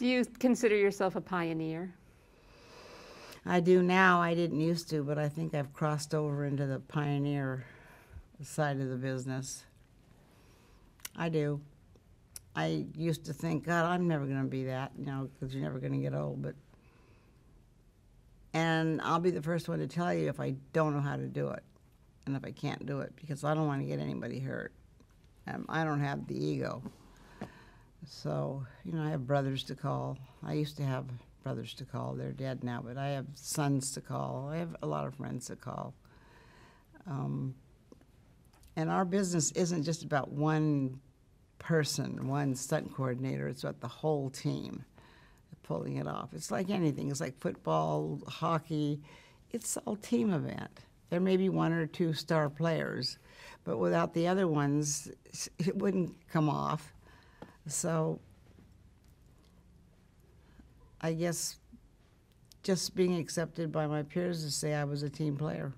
Do you consider yourself a pioneer? I do now. I didn't used to, but I think I've crossed over into the pioneer side of the business. I do. I used to think, God, I'm never going to be that, you know, because you're never going to get old. But and I'll be the first one to tell you if I don't know how to do it, and if I can't do it, because I don't want to get anybody hurt. Um, I don't have the ego. So you know, I have brothers to call. I used to have brothers to call. They're dead now, but I have sons to call. I have a lot of friends to call. Um, and our business isn't just about one person, one stunt coordinator. It's about the whole team pulling it off. It's like anything. It's like football, hockey. It's all team event. There may be one or two star players, but without the other ones, it wouldn't come off. So I guess just being accepted by my peers to say I was a team player.